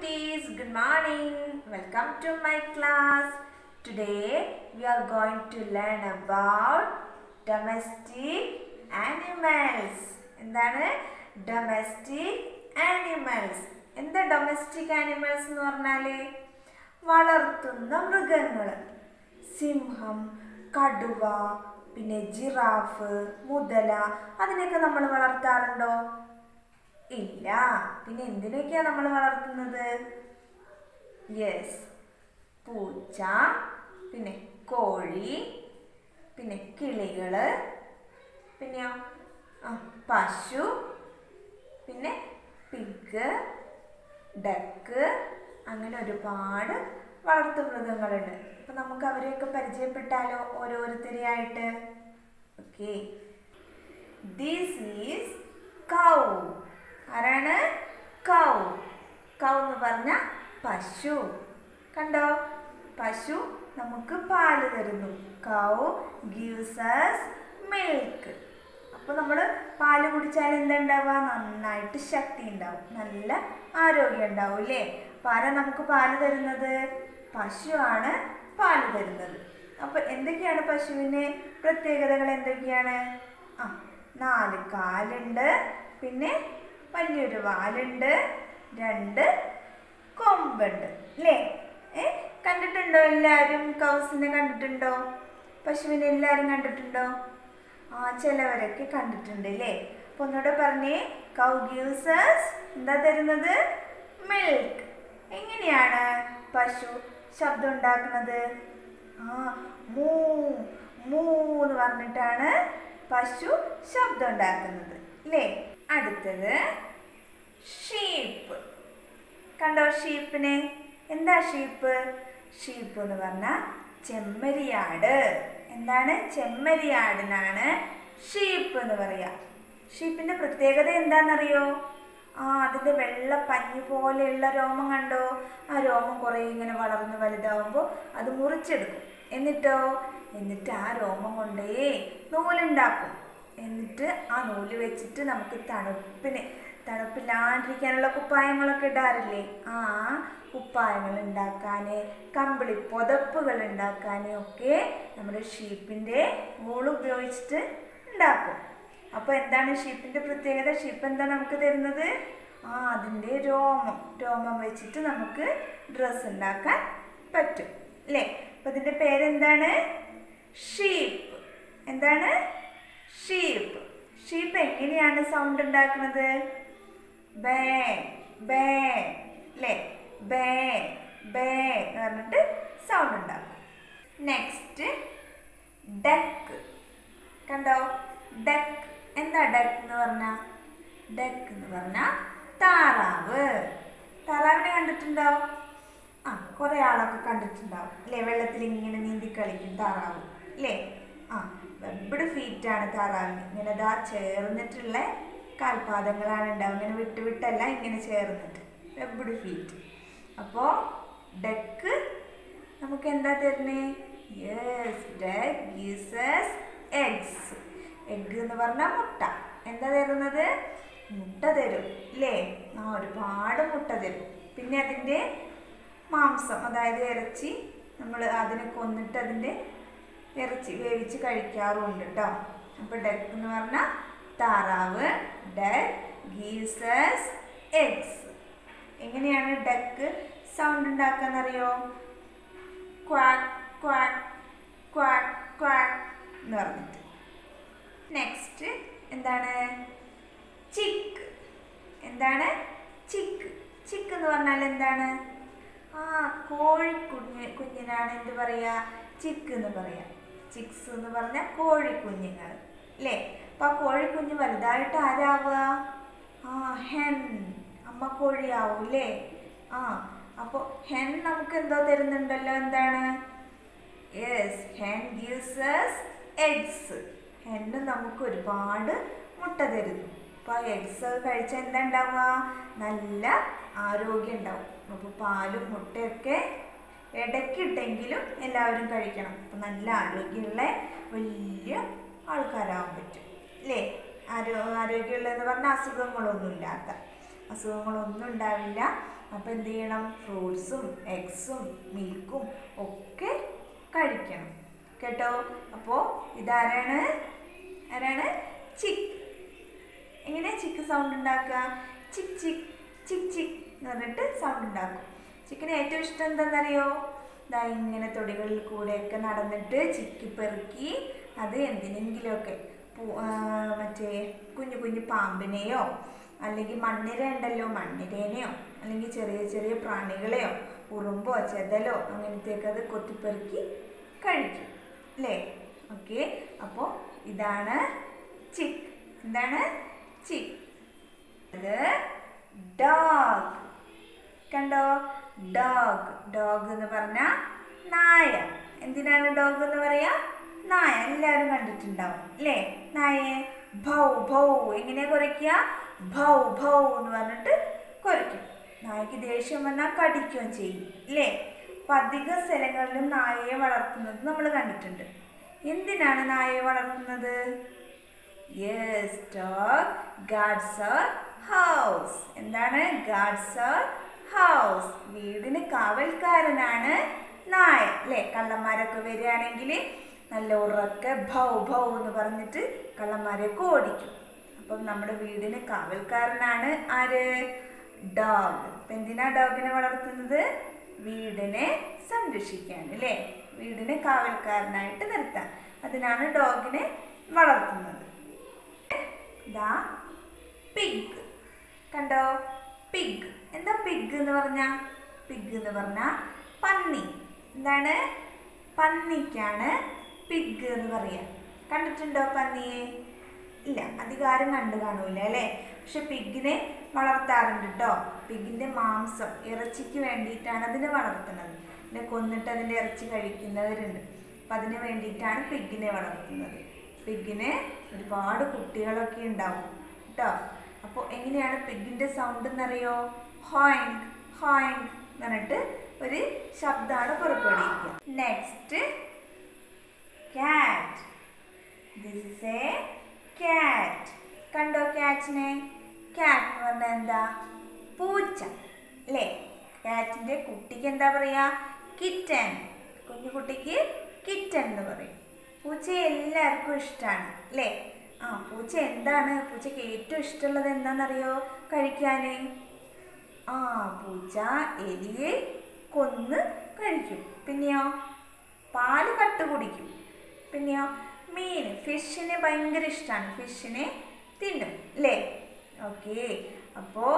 cuties, good morning. Welcome to my class. Today we are going to learn about domestic animals. എന്താണ് domestic animals എന്താ domestic animals എന്ന് പറഞ്ഞാൽ വളർത്തുന്ന മൃഗങ്ങൾ സിംഹം കടുവ പിന്നെ ജിറാഫ് മുതല അതിനെയൊക്കെ നമ്മൾ വളർത്താറുണ്ടോ ഇല്ല. പിന്നെ എന്തിനൊക്കെയാ നമ്മൾ വളർത്തുന്നത്? യെസ് പൂച്ച പിന്നെ കോഴി പിന്നെ കിളികൾ പിന്നെ പശു പിന്നെ പിഗ് ഡക്ക് അങ്ങനെ ഒരുപാട് വളർത്തു മൃഗങ്ങളുണ്ട്. അപ്പൊ നമുക്ക് അവരെയൊക്കെ പരിചയപ്പെട്ടാലോ ഓരോരുത്തരെയായിട്ട്? ഓക്കെ ദിസ് ഈസ് കൗ ആരാണ്? കൗ. കൗ എന്ന് പറഞ്ഞ പശു. കണ്ടോ? പശു നമുക്ക് പാൽ തരുന്നു. Cow gives us milk. അപ്പോൾ നമ്മൾ പാൽ കുടിച്ചാൽ എന്തുണ്ടാവുക? നന്നായിട്ട് ശക്തി ഉണ്ടാവും. നല്ല ആരോഗ്യം ഉണ്ടാവും അല്ലേ? ആരാ നമുക്ക് പാൽ തരുന്നത്? പശുവാണ് പാൽ തരുന്നത്. അപ്പോൾ എന്തൊക്കെയാണ് പശുവിന് പ്രത്യേകതകൾ എന്തൊക്കെയാണ്? ആ നാല് കാലുണ്ട്. പിന്നെ വലിയൊരു വാലുണ്ട് രണ്ട് കൊമ്പുണ്ട്. അല്ലേ ഏ? കണ്ടിട്ടുണ്ടോ എല്ലാവരും കൗസിനെ കണ്ടിട്ടുണ്ടോ? പശുവിനെ എല്ലാവരും കണ്ടിട്ടുണ്ടോ? ആ ചിലവരൊക്കെ കണ്ടിട്ടുണ്ട് അല്ലേ അപ്പൊ ഒന്നുകൂടെ പറഞ്ഞേ കൗ ഗ്യൂസസ് എന്താ തരുന്നത്? മിൽക്ക് എങ്ങനെയാണ് പശു ശബ്ദം ഉണ്ടാക്കുന്നത്? ആ മൂ മൂന്ന് പറഞ്ഞിട്ടാണ് പശു ശബ്ദം ഉണ്ടാക്കുന്നത്. അല്ലേ അടുത്തത് ഷീപ്പ് കണ്ടോ ഷീപ്പിനെ എന്താ ഷീപ്പ് ഷീപ്പ് എന്ന് പറഞ്ഞാൽ ചെമ്മരിയാട്. എന്താണ്? ചെമ്മരിയാടിനാണ് ഷീപ്പ് എന്ന് പറയുക ഷീപ്പിന്റെ പ്രത്യേകത എന്താണെന്നറിയോ? ആ അതിന്റെ വെള്ള പഞ്ഞു പോലെയുള്ള രോമം കണ്ടോ? ആ രോമം കുറേ ഇങ്ങനെ വളർന്ന് വലുതാവുമ്പോൾ അത് മുറിച്ചെടുക്കും. എന്നിട്ടോ? എന്നിട്ട് ആ രോമം കൊണ്ടേ നൂലുണ്ടാക്കും. എന്നിട്ട് ആ നൂൽ വെച്ചിട്ട് നമുക്ക് തണുപ്പിന് തണുപ്പില്ലാണ്ടിരിക്കാനുള്ള കുപ്പായങ്ങളൊക്കെ ഇടാറില്ലേ? ആ കുപ്പായങ്ങൾ ഉണ്ടാക്കാൻ കമ്പിളി പുതപ്പുകൾ ഉണ്ടാക്കാൻ ഒക്കെ നമ്മുടെ ഷീപ്പിന്റെ വൂൾ ഉപയോഗിച്ചിട്ട് ഉണ്ടാക്കും. അപ്പോൾ എന്താണ് ഷീപ്പിന്റെ പ്രത്യേകത? ഷീപ്പ് എന്താ നമുക്ക് തരുന്നത്? ആ അതിന്റെ രോമം. രോമം വെച്ചിട്ട് നമുക്ക് ഡ്രസ്സ് ഉണ്ടാക്കാൻ പറ്റും. അല്ലേ? അപ്പം ഇതിന്റെ പേരെന്താണ്? ഷീപ്പ്. എന്താണ്? ഷീപ്പ് ഷീപ്പ് എങ്ങനെയാണ് സൗണ്ട് ഉണ്ടാക്കുന്നത്? ബേ ബേ അല്ലേ ബേ ബേ എന്ന് പറഞ്ഞിട്ട് സൗണ്ട് ഉണ്ടാക്കും. നെക്സ്റ്റ് ഡക്ക് കണ്ടോ? ഡക്ക് എന്താ ഡക്ക് എന്ന് പറഞ്ഞാൽ ഡക്ക് എന്ന് പറഞ്ഞാൽ താറാവ്. താറാവിനെ കണ്ടിട്ടുണ്ടോ? ആ കുറേ ആളൊക്കെ കണ്ടിട്ടുണ്ടാവും. അല്ലേ വെള്ളത്തിൽ ഇങ്ങനെ നീന്തി കളിക്കും താറാവ്. അല്ലേ ആ. വെബഡ് ഫീറ്റാണ് താറാവിന് ഇങ്ങനെ ദാ ചേർന്നിട്ടുള്ള കാൽപാദങ്ങളാണ് ഉണ്ടാവുക. ഇങ്ങനെ വിട്ട് വിട്ടല്ല ഇങ്ങനെ ചേർന്നിട്ട്. വെബഡ് ഫീറ്റ് അപ്പോൾ ഡെക്ക് നമുക്ക് എന്താ തരുന്നേ? Yes duck gives eggs egg എന്ന് പറഞ്ഞാൽ മുട്ട. എന്താ തരുന്നത്? മുട്ട തരും അല്ലേ ആ ഒരുപാട് മുട്ട തരും. പിന്നെ അതിന്റെ മാംസം അതായത് ഇറച്ചി നമ്മൾ അതിനെ കൊന്നിട്ട് അതിന്റെ ഇറച്ചി വേവിച്ച് കഴിക്കാറുമുണ്ട് കേട്ടോ അപ്പോൾ ഡക്ക് എന്ന് പറഞ്ഞാൽ താറാവ് ഡക്ക് ഗീസസ് എഗ്സ് എങ്ങനെയാണ് ഡക്ക് സൗണ്ട് ക്വാക്ക് ക്വാക്ക് എന്ന് പറഞ്ഞിട്ട്. നെക്സ്റ്റ് എന്താണ്? ചിക്ക് എന്താണ്? ചിക്ക് ചിക്ക് എന്ന് പറഞ്ഞാൽ എന്താണ്? ആ കോഴി കുഞ്ഞ് കുഞ്ഞിനാണ് എന്ത് പറയുക ചിക്ക് എന്ന് പറയാ. ചിക്സ് എന്ന് പറഞ്ഞാൽ കോഴിക്കുഞ്ഞുങ്ങൾ അല്ലേ അപ്പം ആ കോഴിക്കുഞ്ഞ് വലുതായിട്ട് ആരാവുക ആ ഹെൻ. അമ്മ കോഴിയാവും അല്ലേ ആ അപ്പോൾ ഹെൻ നമുക്ക് എന്തോ തരുന്നുണ്ടല്ലോ എന്താണ്? യെസ് ഹെൻ ഗീവ്സ് എഗ്സ് ഹെന്ന് നമുക്ക് ഒരുപാട് മുട്ട തരുന്നു. അപ്പോൾ ആ എഗ്സ് കഴിച്ചാൽ എന്താ ഉണ്ടാവുക? നല്ല ആരോഗ്യം ഉണ്ടാവും. അപ്പോൾ പാലും മുട്ടയൊക്കെ ഇടയ്ക്കിട്ടെങ്കിലും എല്ലാവരും കഴിക്കണം. അപ്പം നല്ല ആരോഗ്യമുള്ള വലിയ ആൾക്കാരാവാൻ പറ്റും. അല്ലേ ആരോ ആരോഗ്യമുള്ളതെന്ന് പറഞ്ഞാൽ അസുഖങ്ങളൊന്നും ഇല്ലാത്ത അസുഖങ്ങളൊന്നും ഉണ്ടാവില്ല. അപ്പോൾ എന്ത് ചെയ്യണം? ഫ്രൂട്ട്സും എഗ്സും മിൽക്കും ഒക്കെ കഴിക്കണം. കേട്ടോ? അപ്പോൾ ഇതാരാണ്? ആരാണ്? ചിക്ക് എങ്ങനെ ചിക്ക് സൗണ്ട് ഉണ്ടാക്കുക? ചിക്ക് ചിക്ക് ചിക്ക് ചിക്ക് എന്ന് പറഞ്ഞിട്ട് സൗണ്ട് ഉണ്ടാക്കും. ചിക്കന് ഏറ്റവും ഇഷ്ടം എന്താണെന്നറിയോ ഇതാ ഇങ്ങനെ തൊടികളിൽ കൂടെയൊക്കെ നടന്നിട്ട് ചിക്കി പെറുക്കി അത് എന്തിനെങ്കിലുമൊക്കെ മറ്റേ കുഞ്ഞു കുഞ്ഞു പാമ്പിനെയോ അല്ലെങ്കിൽ മണ്ണിര ഉണ്ടല്ലോ മണ്ണിരേനെയോ അല്ലെങ്കിൽ ചെറിയ ചെറിയ പ്രാണികളെയോ ഉറുമ്പോ ചെതലോ അങ്ങനത്തെയൊക്കെ അത് കൊത്തിപ്പെറുക്കി കഴിക്കും. അല്ലേ? ഓക്കെ. അപ്പോൾ ഇതാണ് ചിക്ക്. എന്താണ്? ചിക്ക്. അത് ഡോഗ്. കണ്ടോ? ഡോഗ് ഡോഗ് എന്ന് പറഞ്ഞ നായ. എന്തിനാണ് ഡോഗ് എന്ന് പറയാ? നായ. എല്ലാവരും കണ്ടിട്ടുണ്ടാവും അല്ലേ? നായയെ ഭൗ ഭൗ എങ്ങനെ കുരയ്ക്കുക ഭൗ ഭൗ എന്ന് പറഞ്ഞിട്ട് കുരയ്ക്കും നായക്ക് ദേഷ്യം വന്നാൽ കടിക്കുകയും ചെയ്യും അല്ലേ? അപ്പം അധിക സ്ഥലങ്ങളിലും നായയെ വളർത്തുന്നത് നമ്മൾ കണ്ടിട്ടുണ്ട്. എന്തിനാണ് നായയെ വളർത്തുന്നത്? യെസ് ഡോഗ് ഗാഡ്സ് ഹൗസ് എന്താണ്? ഗാഡ്സ് ഹൗസ് വീടിന് കാവൽക്കാരനാണ് നായ അല്ലേ കള്ളന്മാരൊക്കെ വരികയാണെങ്കിൽ നല്ല ഉറക്കെ ഭൗ ഭൗ എന്ന് പറഞ്ഞിട്ട് കള്ളന്മാരെയൊക്കെ ഓടിക്കും. അപ്പം നമ്മുടെ വീടിന് കാവൽക്കാരനാണ് ആര്? ഡോഗ് അപ്പം എന്തിനാ ഡോഗിനെ വളർത്തുന്നത്? വീടിനെ സംരക്ഷിക്കാൻ അല്ലേ വീടിനെ കാവൽക്കാരനായിട്ട് നിർത്താൻ. അതിനാണ് ഡോഗിനെ വളർത്തുന്നത്. ദ പിഗ് കണ്ടോ? പിഗ് എന്താ പിഗ് എന്ന് പറഞ്ഞ? പിഗ് എന്ന് പറഞ്ഞ പന്നി. എന്താണ്? പന്നിക്കാണ് പിഗ് എന്ന് പറയുക കണ്ടിട്ടുണ്ടോ പന്നിയെ? ഇല്ല അധികാരം കണ്ടു കാണൂല അല്ലേ? പക്ഷെ പിഗിനെ വളർത്താറുണ്ട് കേട്ടോ പിഗിന്റെ മാംസം ഇറച്ചിക്ക് വേണ്ടിയിട്ടാണ് അതിനെ വളർത്തുന്നത്. പിന്നെ കൊന്നിട്ട് അതിന്റെ ഇറച്ചി കഴിക്കുന്നവരുണ്ട്. അപ്പം അതിന് വേണ്ടിയിട്ടാണ് പിഗിനെ വളർത്തുന്നത്. പിഗിന് ഒരുപാട് കുട്ടികളൊക്കെ ഉണ്ടാവും കേട്ടോ അപ്പോൾ എങ്ങനെയാണ് പെഗിന്റെ സൗണ്ട് എന്നറിയോ? ഹോയിങ് ഹോയിങ് എന്ന് പറഞ്ഞിട്ട് ഒരു ശബ്ദമാണ് പുറപ്പെടുവിക്കുക. Next cat this is a cat കണ്ടോ ക്യാറ്റിനെ ക്യാറ്റ് എന്ന് പറഞ്ഞാൽ എന്താ? പൂച്ച അല്ലേ? ക്യാറ്റിന്റെ കുട്ടിക്ക് എന്താ പറയുക കിറ്റൻ കുഞ്ഞു കുട്ടിക്ക് കിറ്റൻ എന്ന് പറയും. പൂച്ചയെ എല്ലാവർക്കും ഇഷ്ടമാണ് അല്ലേ? ആ പൂച്ച എന്താണ്? പൂച്ചയ്ക്ക് ഏറ്റവും ഇഷ്ടമുള്ളത് എന്താണെന്നറിയോ? കഴിക്കാൻ. ആ പൂച്ച എലിയെ കൊന്ന് കഴിക്കും. പിന്നെയോ? പാൽ കട്ട് കുടിക്കും. പിന്നെയോ? മീൻ ഫിഷിനെ ഭയങ്കര ഇഷ്ടമാണ് ഫിഷിനെ തിന്നും അല്ലേ? ഓക്കെ. അപ്പോൾ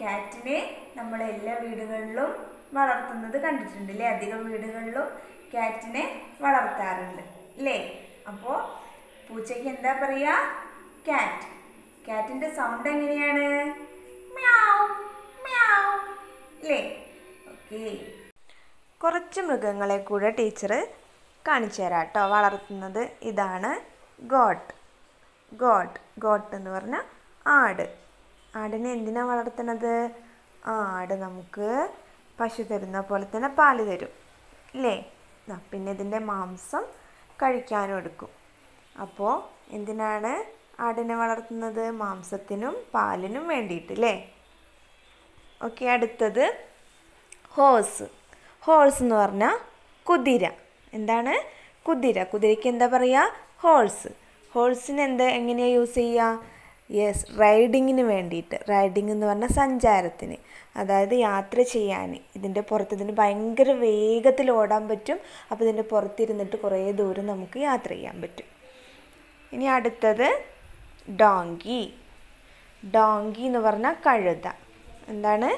കാറ്റിനെ നമ്മൾ എല്ലാ വീടുകളിലും വളർത്തുന്നത് കണ്ടിട്ടുണ്ട് അല്ലേ? അധികം വീടുകളിലും കാറ്റിനെ വളർത്താറുണ്ട് അല്ലേ? അപ്പോൾ പൂച്ചയ്ക്ക് എന്താ പറയുക കാറ്റ് കാറ്റിന്റെ സൗണ്ട് എങ്ങനെയാണ്? അല്ലേ കുറച്ച് മൃഗങ്ങളെ കൂടെ ടീച്ചർ കാണിച്ചു തരാം കേട്ടോ. വളർത്തുന്നത് ഇതാണ് ഗോട്ട് ഗോട്ട് ഗോട്ട് എന്ന് പറഞ്ഞാൽ ആട്. ആടിനെ എന്തിനാണ് വളർത്തുന്നത്? ആട് നമുക്ക് പശു തരുന്ന പോലെ തന്നെ പാൽ തരും. ഇല്ലേ ദാ, പിന്നെ ഇതിന്റെ മാംസം കഴിക്കാനും എടുക്കും. അപ്പോൾ എന്തിനാണ് ആടിനെ വളർത്തുന്നത്? മാംസത്തിനും പാലിനും വേണ്ടിയിട്ട് അല്ലേ ഓക്കെ അടുത്തത് ഹോഴ്സ് ഹോഴ്സ് എന്ന് പറഞ്ഞാൽ കുതിര. എന്താണ്? കുതിര. കുതിരയ്ക്ക് എന്താ പറയുക ഹോഴ്സ് ഹോഴ്സിന് എന്ത് എങ്ങനെയാണ് യൂസ് ചെയ്യുക യെസ് റൈഡിങ്ങിന് വേണ്ടിയിട്ട്. റൈഡിംഗ് എന്ന് പറഞ്ഞാൽ സഞ്ചാരത്തിന്. അതായത് യാത്ര ചെയ്യാൻ ഇതിന്റെ പുറത്ത് ഇതിന് ഭയങ്കര വേഗത്തിൽ ഓടാൻ പറ്റും. അപ്പോൾ ഇതിന്റെ പുറത്തിരുന്നിട്ട് കുറേ ദൂരം നമുക്ക് യാത്ര ചെയ്യാൻ പറ്റും. ഇനി അടുത്തത് ഡോങ്കി. ഡോങ്കി എന്ന് പറഞ്ഞാൽ കഴുത. എന്താണ്?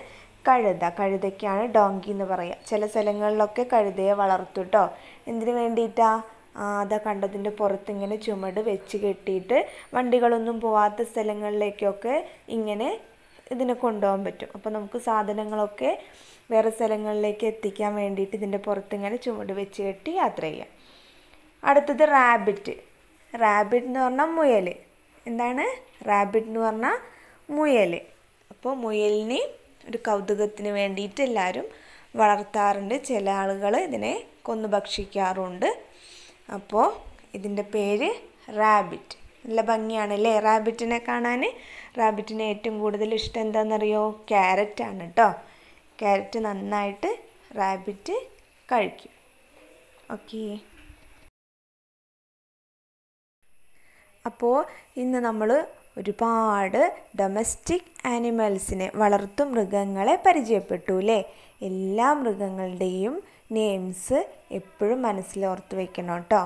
കഴുത. കഴുതയ്ക്കാണ് ഡോങ്കി എന്ന് പറയുക. ചില സ്ഥലങ്ങളിലൊക്കെ കഴുതയെ വളർത്തുട്ടോ എന്തിനു വേണ്ടിയിട്ടാ? അതാ കണ്ടതിന്റെ പുറത്ത് ഇങ്ങനെ ചുമട് വെച്ച് കെട്ടിയിട്ട് വണ്ടികളൊന്നും പോവാത്ത സ്ഥലങ്ങളിലേക്കൊക്കെ ഇങ്ങനെ ഇതിനെ കൊണ്ടുപോകാൻ പറ്റും. അപ്പോൾ നമുക്ക് സാധനങ്ങളൊക്കെ വേറെ സ്ഥലങ്ങളിലേക്ക് എത്തിക്കാൻ വേണ്ടിയിട്ട് ഇതിന്റെ പുറത്ത് ഇങ്ങനെ ചുമട് വെച്ച് കെട്ടി യാത്ര ചെയ്യാം. അടുത്തത് റാബിറ്റ്. റാബിറ്റ് എന്ന് പറഞ്ഞാൽ മുയൽ. എന്താണ്? റാബിറ്റ് എന്ന് പറഞ്ഞാൽ മുയൽ. അപ്പോൾ മുയലിനെ ഒരു കൗതുകത്തിന് വേണ്ടിയിട്ട് എല്ലാവരും വളർത്താറുണ്ട്. ചില ആളുകൾ ഇതിനെ കൊന്നു ഭക്ഷിക്കാറുണ്ട്. അപ്പോൾ ഇതിന്റെ പേര് റാബിറ്റ് നല്ല ഭംഗിയാണല്ലേ റാബിറ്റിനെ കാണാൻ റാബിറ്റിന് ഏറ്റവും കൂടുതൽ ഇഷ്ടം എന്താണെന്നറിയോ ക്യാരറ്റ് ആണ് കേട്ടോ ക്യാരറ്റ് നന്നായിട്ട് റാബിറ്റ് കഴിക്കും. ഓക്കേ അപ്പോൾ ഇന്ന് നമ്മൾ ഒരുപാട് ഡൊമസ്റ്റിക് ആനിമൽസിനെ വളർത്തു മൃഗങ്ങളെ പരിചയപ്പെട്ടു അല്ലേ എല്ലാ മൃഗങ്ങളുടെയും നെയിംസ് എപ്പോഴും മനസ്സിൽ ഓർത്ത് വെക്കണം കേട്ടോ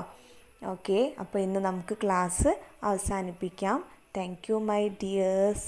ഓക്കെ അപ്പോൾ ഇന്ന് നമുക്ക് ക്ലാസ് അവസാനിപ്പിക്കാം. Thank you my dears